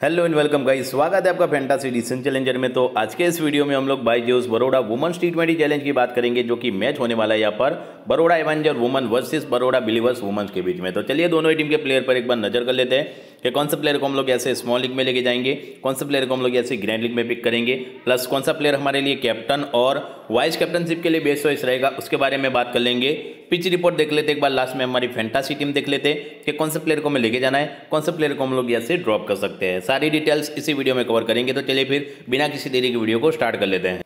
Hello and welcome guys स्वागत है आपका फैंटासी डिसन चैलेंजर में। तो आज के इस वीडियो में हम लोग बाई जोस Baroda women's T twenty challenge की बात करेंगे, जो कि मैच होने वाला है यहाँ पर। Baroda avenger women versus Baroda believers women's के बीच में। तो चलिए दोनों ही टीम के प्लेयर पर एक बार नज़र कर लेते हैं कि कौन सा प्लेयर को हम लोग ऐसे स्मॉल लीग में लेके जाएँगे, कौन सा प्लेयर को हम लोग ऐसे ग्रैंड लीग में पिक करेंगे प्लस कौन सा प्लेयर हमारे लिए कैप्टन और वाइस कैप्टनशिप के लिए बेस्ट चॉइस रहेगा, उसके बारे में बात कर लेंगे। पिच रिपोर्ट देख लेते एक बार लास्ट में हमारी फैंटासी टीम देख लेते कि कौन से प्लेयर को हमें लेके जाना है, कौन से प्लेयर को हम लोग ऐसे ड्रॉप कर सकते हैं। सारी डिटेल्स इसी वीडियो में कवर करेंगे तो चलिए फिर बिना किसी देरी की वीडियो को स्टार्ट कर लेते हैं।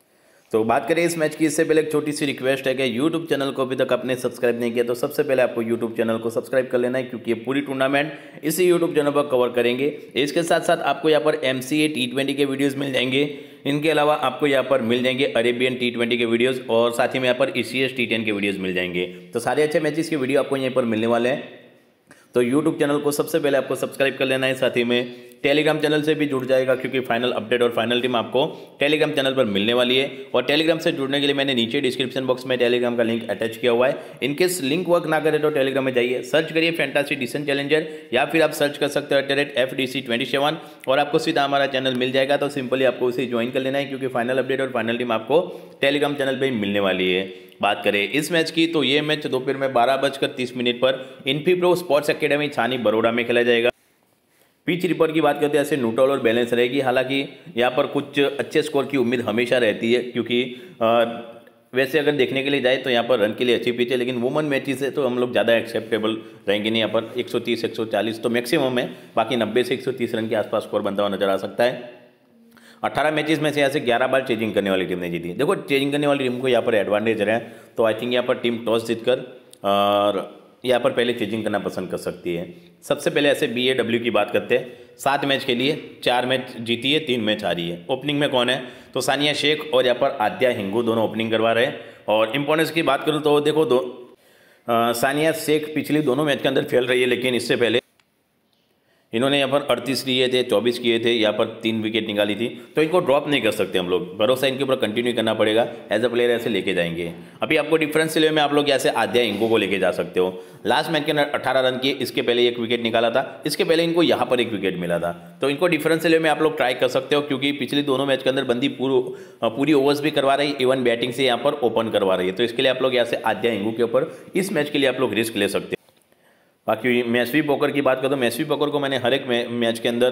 तो बात करें इस मैच की, इससे पहले एक छोटी सी रिक्वेस्ट है कि यूट्यूब चैनल को अभी तक आपने सब्सक्राइब नहीं किया तो सबसे पहले आपको यूट्यूब चैनल को सब्सक्राइब कर लेना है, क्योंकि ये पूरी टूर्नामेंट इसी यूट्यूब चैनल पर कवर करेंगे। इसके साथ साथ आपको यहाँ पर एम सी के वीडियोज़ मिल जाएँगे। इनके अलावा आपको यहाँ पर मिल जाएँगे अरेबियन टी ट्वेंटी के वीडियोज़ और साथ ही में यहाँ पर E C S T ten के वीडियोज़ मिल जाएँगे। तो सारे अच्छे मैचेस के वीडियो आपको यहाँ पर मिलने वाले हैं। तो यूट्यूब चैनल को सबसे पहले आपको सब्सक्राइब कर लेना है, साथ ही में टेलीग्राम चैनल से भी जुड़ जाएगा, क्योंकि फाइनल अपडेट और फाइनल टीम आपको टेलीग्राम चैनल पर मिलने वाली है। और टेलीग्राम से जुड़ने के लिए मैंने नीचे डिस्क्रिप्शन बॉक्स में टेलीग्राम का लिंक अटैच किया हुआ है। इनकेस लिंक वर्क ना करे तो टेलीग्राम में जाइए सर्च करिए फैंटासी डिसन चैलेंजर या फिर आप सर्च कर सकते हो at the rate F D C twenty seven और आपको सीधा हमारा चैनल मिल जाएगा तो सिंपली आपको उसे ज्वाइन कर लेना है, क्योंकि फाइनल अपडेट और फाइनल टीम आपको टेलीग्राम चैनल पर मिलने वाली है। बात करें इस मैच की तो ये मैच दोपहर में बारह बजकर तीस मिनट पर इन्फी प्रो स्पोर्ट्स अकेडमी छानी बड़ोड़ा में खेला जाएगा। पिच रिपोर्ट की बात करते हैं, ऐसे न्यूट्रल और बैलेंस रहेगी। हालाँकि यहाँ पर कुछ अच्छे स्कोर की उम्मीद हमेशा रहती है, क्योंकि वैसे अगर देखने के लिए जाए तो यहाँ पर रन के लिए अच्छी पिच है, लेकिन वुमन मैचेस है तो हम लोग ज़्यादा एक्सेप्टेबल रहेंगे नहीं। यहाँ पर 130 140 तो मैक्सिमम है, बाकी 90 से 130 रन के आसपास स्कोर बनता हुआ नज़र आ सकता है। अट्ठारह मैचेस में से यहाँ से ग्यारह बार चेजिंग करने वाली टीम ने जीती देखो चेजिंग करने वाली टीम को यहाँ पर एडवांटेज रहे तो आई थिंक यहाँ पर टीम टॉस जीतकर, और यहाँ पर पहले चेजिंग करना पसंद कर सकती है। सबसे पहले ऐसे बी ए डब्ल्यू की बात करते हैं। सात मैच के लिए चार मैच जीती है तीन मैच आ रही है। ओपनिंग में कौन है? तो सानिया शेख और यहाँ पर आद्या हिंगू दोनों ओपनिंग करवा रहे हैं। और इम्पोर्टेंस की बात करूँ तो देखो दो आ, सानिया शेख पिछली दोनों मैच के अंदर फेल रही है लेकिन इससे पहले इन्होंने यहाँ पर अड़तीस लिए थे, चौबीस किए थे, यहाँ पर तीन विकेट निकाली थी। तो इनको ड्रॉप नहीं कर सकते हम लोग। भरोसा इनके ऊपर कंटिन्यू करना पड़ेगा। एज अ प्लेयर ऐसे लेके जाएँगे। अभी आपको डिफरेंस में आप लोग ऐसे आद्या इंको को लेके जा सकते हो। लास्ट मैच के अंदर अठारह रन किए, इसके पहले एक विकेट निकाला था। इसके पहले इनको यहाँ पर एक विकेट मिला था। तो इनको डिफरेंस में आप लोग ट्राई कर सकते हो, क्योंकि पिछले दोनों मैच के अंदर बंदी पूरी ओवर्स भी करवा रही इवन बैटिंग से यहाँ पर ओपन करवा रही है। तो इसके लिए आप लोग यहाँ से आद्या इंगू के ऊपर, इस मैच के लिए आप लोग रिस्क ले सकते हो। बाकी मैसवी पोकर की बात करूँ तो मैसवी पोकर को मैंने हर एक मैच के अंदर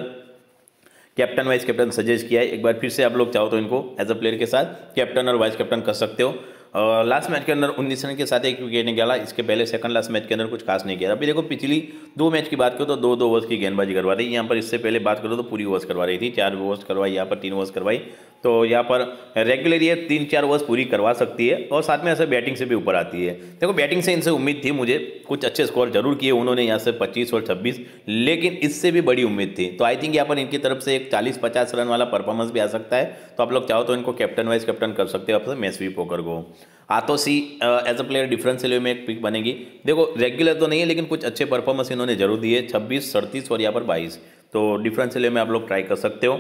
कैप्टन वाइस कैप्टन सजेस्ट किया है। एक बार फिर से आप लोग चाहो तो इनको एज अ प्लेयर के साथ, कैप्टन और वाइस कैप्टन कर सकते हो। लास्ट मैच के अंदर उन्नीस रन के साथ एक विकेट निकाला, इसके पहले सेकंड लास्ट मैच के अंदर कुछ खास नहीं किया अभी देखो, पिछली दो मैच की बात करो तो दो दो ओवर्स की गेंदबाजी करवा रही यहाँ पर इससे पहले बात करो तो पूरी ओवर्स करवा रही थी। चार ओवर्स करवाई, यहाँ पर तीन ओवर्स करवाई। तो यहाँ पर रेगुलर ये तीन चार ओवर्स पूरी करवा सकती है और साथ में ऐसे बैटिंग से भी ऊपर आती है। देखो बैटिंग से इनसे उम्मीद थी मुझे, कुछ अच्छे स्कोर ज़रूर किए उन्होंने यहाँ से पच्चीस और छब्बीस, लेकिन इससे भी बड़ी उम्मीद थी। तो आई थिंक यहाँ पर इनकी तरफ़ से एक चालीस पचास रन वाला परफॉर्मेंस भी आ सकता है। तो आप लोग चाहो तो इनको कैप्टन वाइज कैप्टन कर सकते हो आपसे मैसवी पोकर को। आतोसी एज अ प्लेयर डिफरेंस में एक पिक बनेगी। देखो रेगुलर तो नहीं है, लेकिन कुछ अच्छे परफॉर्मेंस इन्होंने ज़रूर दिए। छब्बीस, सड़तीस और यहाँ पर बाईस। तो डिफरेंस में आप लोग ट्राई कर सकते हो।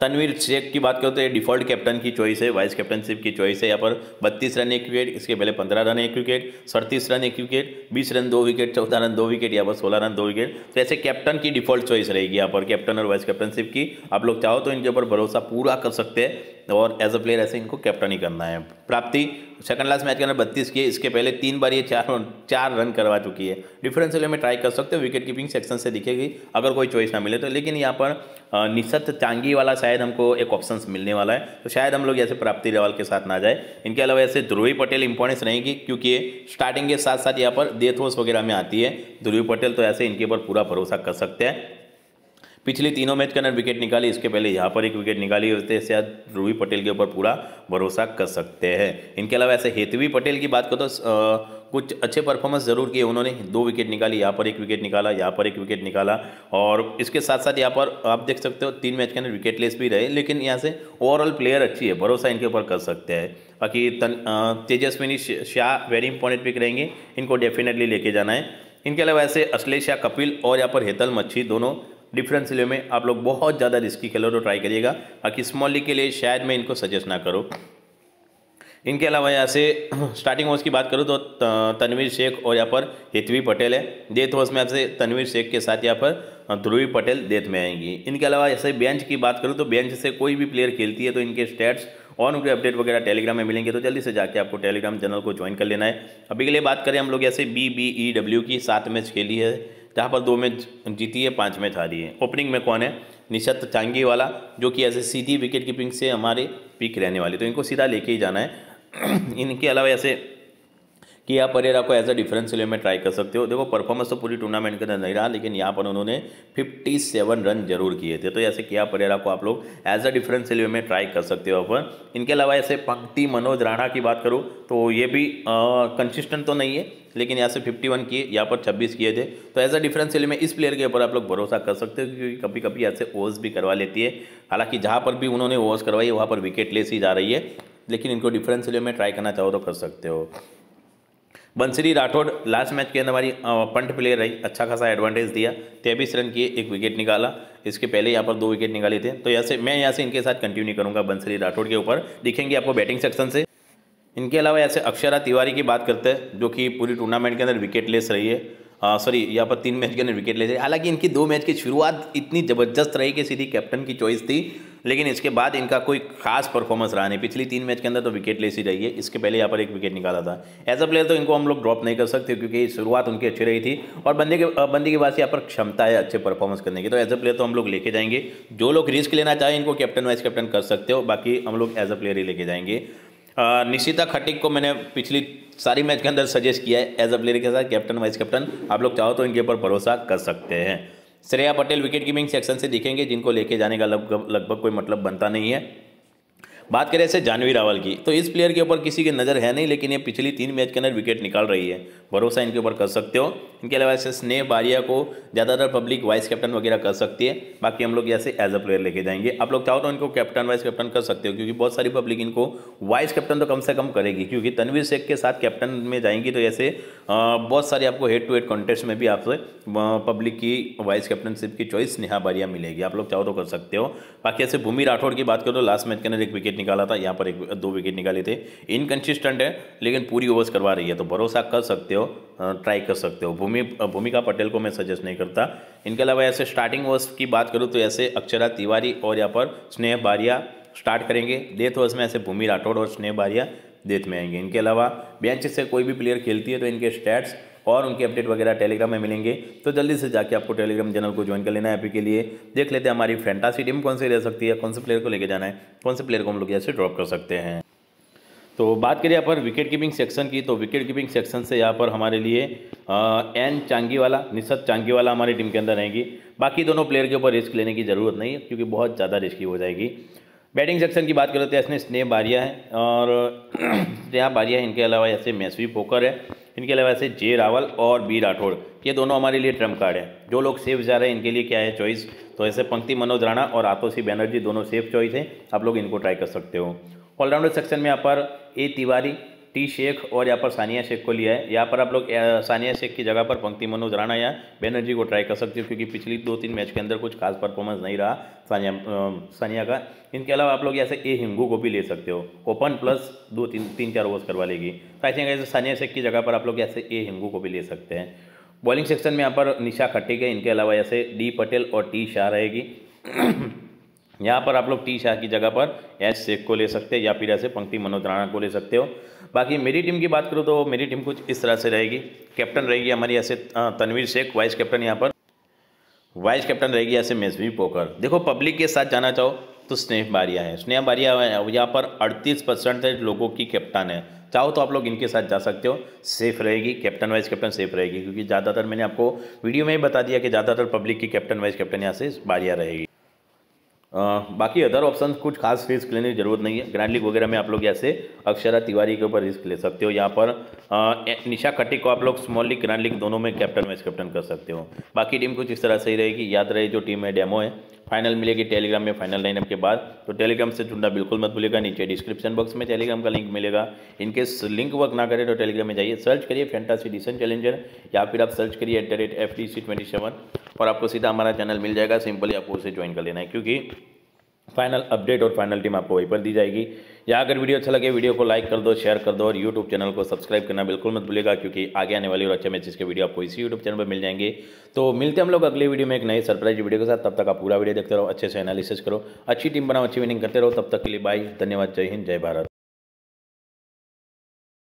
तनवीर शेख की बात करो तो ये डिफ़ॉल्ट कैप्टन की चॉइस है वाइस कैप्टनशिप की चॉइस है। यहाँ पर बत्तीस रन, एक विकेट इसके पहले पंद्रह रन, एक विकेट सड़तीस रन, एक विकेट बीस रन, दो विकेट चौदह रन, दो विकेट यहाँ पर सोलह रन, दो विकेट तो ऐसे कैप्टन की डिफ़ॉल्ट चॉइस रहेगी यहाँ पर कैप्टन और वाइस कैप्टनशिप की। आप लोग चाहो तो इनके ऊपर भरोसा पूरा कर सकते हैं। और एज अ प्लेयर ऐसे इनको कैप्टन ही करना है। प्राप्ति सेकंड लास्ट मैच के अंदर बत्तीस किए, इसके पहले तीन बार ये चार चार रन करवा चुकी है। डिफरेंशियल में ट्राई कर सकते हो विकेट कीपिंग सेक्शन से दिखेगी, अगर कोई चॉइस ना मिले तो। लेकिन यहाँ पर निशत चांगी वाला शायद हमको एक ऑप्शन मिलने वाला है। तो शायद हम लोग ऐसे प्राप्ति रेवाल के साथ ना जाए। इनके अलावा ऐसे ध्रुवी पटेल इंपॉर्टेंस रहेगी, क्योंकि ये स्टार्टिंग के साथ साथ यहाँ पर देथोस वगैरह में आती है। ध्रुवी पटेल तो ऐसे इनके ऊपर पूरा भरोसा कर सकते हैं। पिछले तीनों मैच के अंदर विकेट निकाली, इसके पहले यहाँ पर एक विकेट निकाली होते शायद ध्रुवी पटेल के ऊपर पूरा भरोसा कर सकते हैं। इनके अलावा ऐसे हेतवी पटेल की बात करो तो कुछ अच्छे परफॉर्मेंस ज़रूर किए उन्होंने। दो विकेट निकाली, यहाँ पर एक विकेट निकाला, यहाँ पर एक विकेट निकाला। और इसके साथ साथ यहाँ पर आप देख सकते हो, तीन मैच के अंदर विकेटलेस भी रहे, लेकिन यहाँ से ओवरऑल प्लेयर अच्छी है, भरोसा इनके ऊपर कर सकते हैं। बाकी Tejaswini Shah very important pick रहेंगे, इनको डेफिनेटली लेके जाना है। इनके अलावा ऐसे अश्लेष कपिल और यहाँ पर हेतल मच्छी दोनों डिफरेंस ले में आप लोग बहुत ज़्यादा रिस्की खेलो तो ट्राई करिएगा। बाकी स्मॉल लीग के लिए शायद मैं इनको सजेस्ट ना करूँ। इनके अलावा यहाँ से स्टार्टिंग हाउस की बात करूँ तो तनवीर शेख और यहाँ पर हितवी पटेल है। डेथ हाउस में आपसे तनवीर शेख के साथ यहाँ पर ध्रुवी पटेल डेथ में आएँगी। इनके अलावा ऐसे बेंच की बात करूँ तो बेंच से कोई भी प्लेयर खेलती है तो इनके स्टैट्स और उनके अपडेट वगैरह टेलीग्राम में मिलेंगे तो जल्दी से जाके आपको टेलीग्राम चैनल को ज्वाइन कर लेना है। अभी के लिए बात करें हम लोग ऐसे बी बी ई डब्ल्यू की सात मैच खेली है। जहाँ पर दो मैच जीती है, पाँच मैच हारी है। ओपनिंग में कौन है? निशत चांगी वाला जो कि ऐसे सीधी विकेट कीपिंग से हमारे पिक रहने वाले। तो इनको सीधा लेके ही जाना है। इनके अलावा ऐसे कि आप परेरा को एज अ डिफरेंस ले में ट्राई कर सकते हो। देखो परफॉर्मेंस तो पूरी टूर्नामेंट के अंदर नहीं रहा, लेकिन यहाँ पर उन्होंने 57 रन ज़रूर किए थे। तो ऐसे किया परेरा को आप लोग एज अ डिफरेंस ले में ट्राई कर सकते हो अपन इनके अलावा ऐसे पंक्ति मनोज राणा की बात करूँ तो ये भी कंसिस्टेंट तो नहीं है, लेकिन यहाँ से 51 किए, यहाँ पर 26 किए थे। तो एज अ डिफरेंस में इस प्लेयर के ऊपर आप लोग भरोसा कर सकते हो, क्योंकि कभी कभी ऐसे ओवर्स भी करवा लेती है। हालाँकि जहाँ पर भी उन्होंने ओवर्स करवाई वहाँ पर विकेट लेस ही जा रही है, लेकिन इनको डिफरेंस में ट्राई करना चाहो तो कर सकते हो। बंसरी राठौड़ लास्ट मैच के अंदर हमारी पंट प्लेयर रही अच्छा खासा एडवांटेज दिया, तेईस रन किए, एक विकेट निकाला। इसके पहले यहाँ पर दो विकेट निकाले थे। तो ऐसे मैं यहाँ से इनके साथ कंटिन्यू करूँगा बंसरी राठौड़ के ऊपर। दिखेंगे आपको बैटिंग सेक्शन से। इनके अलावा ऐसे अक्षरा तिवारी की बात करते हैं, जो कि पूरी टूर्नामेंट के अंदर विकेट लेस रही है। सॉरी यहाँ पर तीन मैच के अंदर विकेट ले हालाँकि इनकी दो मैच की शुरुआत इतनी ज़बरदस्त रही कि सीधी कैप्टन की चॉइस थी। लेकिन इसके बाद इनका कोई खास परफॉर्मेंस रहा नहीं। पिछली तीन मैच के अंदर तो विकेट लेस ही रही है इसके पहले यहाँ पर एक विकेट निकाला था। एज अ प्लेयर तो इनको हम लोग ड्रॉप नहीं कर सकते क्योंकि शुरुआत उनकी अच्छी रही थी और बंदे के बंदी के पास यहाँ पर क्षमता है अच्छे परफॉर्मेंस करने की। तो एज अ प्लेयर तो हम लोग लेके जाएँगे। जो लोग रिस्क लेना चाहें इनको कैप्टन वाइस कैप्टन कर सकते हो। बाकी हम लोग एज अ प्लेयर ही लेके जाएँगे। निशिता खटिक को मैंने पिछली सारी मैच के अंदर सजेस्ट किया है। एज अ प्लेयर के साथ कैप्टन वाइस कैप्टन आप लोग चाहो तो इनके ऊपर भरोसा कर सकते हैं। Shreya Patel wicket keeping section से दिखेंगे, जिनको लेके जाने का लगभग लगभग कोई मतलब बनता नहीं है। बात करें ऐसे जानवी रावल की तो इस प्लेयर के ऊपर किसी की नज़र है नहीं, लेकिन ये पिछली तीन मैच के अंदर विकेट निकाल रही है। भरोसा इनके ऊपर कर सकते हो। इनके अलावा ऐसे स्नेह बारिया को ज़्यादातर पब्लिक वाइस कैप्टन वगैरह कर सकती है। बाकी हम लोग ऐसे एज अ प्लेयर लेके जाएँगे। आप लोग चाहो तो इनको कैप्टन वाइस कैप्टन कर सकते हो, क्योंकि बहुत सारी पब्लिक इनको वाइस कैप्टन तो कम से कम करेगी, क्योंकि तनवीर शेख के साथ कैप्टन में जाएँगी तो ऐसे बहुत सारी आपको हेड टू हेड कॉन्टेस्ट में भी आपसे पब्लिक की वाइस कैप्टनशिप की चॉइस नेहा बारिया मिलेगी। आप लोग चाहो तो कर सकते हो। बाकी ऐसे भूमि राठौड़ की बात करो तो लास्ट मैच के अंदर एक विकेट निकाला था, यहाँ पर एक, दो विकेट निकाले थे। इनकन्सिस्टेंट है, लेकिन पूरी ओवर्स करवा रही है तो भरोसा कर सकते हो ट्राई कर सकते हो। भूमि भूमिका पटेल को मैं सजेस्ट नहीं करता। इनके अलावा ऐसे स्टार्टिंग ओवर्स की बात करूँ तो ऐसे अक्षरा, तिवारी और यहाँ पर स्नेह बारिया स्टार्ट करेंगे। डेथ ओवर्स में ऐसे भूमि राठौड़ और स्नेह बारिया डेथ में आएँगे। इनके अलावा बेंच से कोई भी प्लेयर खेलती है तो इनके स्टैट्स और उनके अपडेट वगैरह टेलीग्राम में मिलेंगे। तो जल्दी से जाके आपको टेलीग्राम चैनल को ज्वाइन कर लेना है अभी के लिए। देख लेते हैं हमारी फैंटासी टीम कौन सी रह सकती है, कौन से प्लेयर को लेके जाना है, कौन से प्लेयर को हम लोग ऐसे ड्रॉप कर सकते हैं। तो बात करें यहाँ पर विकेट कीपिंग सेक्शन की तो विकेट कीपिंग सेक्शन से यहाँ पर हमारे लिए एन चांगी वाला, निशत चांगी वाला हमारी टीम के अंदर रहेगी। बाकी दोनों प्लेयर के ऊपर रिस्क लेने की ज़रूरत नहीं है, क्योंकि बहुत ज़्यादा रिस्की हो जाएगी। बैटिंग सेक्शन की बात करें तो इसमें स्नेह बारिया है, और स्नेहा बारिया है, इनके अलावा ऐसे मैसवी पोकर है, इनके अलावा ऐसे जे रावल और बी राठौड़ ये दोनों हमारे लिए ट्रंप कार्ड है। जो लोग सेफ़ जा रहे हैं, इनके लिए क्या है चॉइस तो ऐसे पंक्ति मनोज राणा और आतोशी बैनर्जी दोनों सेफ़ चॉइस हैं। आप लोग इनको ट्राई कर सकते हो। ऑलराउंडर सेक्शन में यहाँ पर ए तिवारी, टी शेख और यहाँ पर सानिया शेख को लिया है। यहाँ पर आप लोग सानिया शेख की जगह पर पंक्ति मनोज राणा या बैनर्जी को ट्राई कर सकते हो क्योंकि पिछली दो तीन मैच के अंदर कुछ खास परफॉर्मेंस नहीं रहा सानिया सानिया का। इनके अलावा आप लोग ऐसे ए हिंगू को भी ले सकते हो। ओपन प्लस दो तीन तीन चार ओवर्स करवा लेगी। तो आई थिंक ऐसे सानिया शेख की जगह पर आप लोग ऐसे ए हिंगू को भी ले सकते हैं। बॉलिंग सेक्शन में यहाँ पर निशा खट्टी है। इनके अलावा ऐसे डी पटेल और टी शाह रहेगी। यहाँ पर आप लोग टी शाह की जगह पर एस शेख को ले सकते हैं या फिर ऐसे पंक्ति मनोज राणा को ले सकते हो। बाकी मेरी टीम की बात करूँ तो मेरी टीम कुछ इस तरह से रहेगी। कैप्टन रहेगी हमारी ऐसे तनवीर शेख, वाइस कैप्टन यहाँ पर। वाइस कैप्टन रहेगी ऐसे मेजवी पोकर। देखो, पब्लिक के साथ जाना चाहो तो स्नेह बारिया है। स्नेह बारिया यहाँ पर अड़तीस परसेंट लोगों की कैप्टन है। चाहो तो आप लोग इनके साथ जा सकते हो। सेफ़ रहेगी, कैप्टन, वाइस कैप्टन सेफ़ रहेगी। क्योंकि ज़्यादातर मैंने आपको वीडियो में ही बता दिया कि ज़्यादातर पब्लिक की कैप्टन, वाइस कैप्टन यहाँ से बारिया रहेगी। बाकी अदर ऑप्शन कुछ खास रिस्क लेने की ज़रूरत नहीं है। ग्रैंड लीग वगैरह में आप लोग ऐसे अक्षरा तिवारी के ऊपर रिस्क ले सकते हो। यहाँ पर निशा खट्टी को आप लोग स्मॉल लीग ग्रैंड लीग दोनों में कैप्टन वाइस कैप्टन कर सकते हो। बाकी टीम कुछ इस तरह से ही रहेगी। याद रहे, जो टीम है डेमो है। फाइनल मिलेगी टेलीग्राम में फाइनल लाइनअप के बाद। तो टेलीग्राम से जुड़ना बिल्कुल मत भूलेगा नीचे डिस्क्रिप्शन बॉक्स में टेलीग्राम का लिंक मिलेगा। इनकेस लिंक वर्क ना करें तो टेलीग्राम में जाइए सर्च करिए फैंटासी डिसन चैलेंजर या फिर आप सर्च करिए at the rate F C twenty seven और आपको सीधा हमारा चैनल मिल जाएगा। सिंपली आपको उसे ज्वाइन कर लेना है, क्योंकि फाइनल अपडेट और फाइनल टीम आपको वहीं पर दी जाएगी। या अगर वीडियो अच्छा लगे, वीडियो को लाइक कर दो शेयर कर दो और यूट्यूब चैनल को सब्सक्राइब करना बिल्कुल मत भूलेगा क्योंकि आगे आने वाली और अच्छे मैचेस के वीडियो आपको इसी यूट्यूब चैनल पर मिल जाएँगे। तो मिलते हम लोग अगले वीडियो में एक नई सरप्राइज़ वीडियो के साथ। तब तक आप पूरा वीडियो देखते रहो, अच्छे से एनालिसिस करो, अच्छी टीम बनाओ, अच्छी विनिंग करते रहो। तब तक के लिए बाय धन्यवाद, जय हिंद, जय भारत।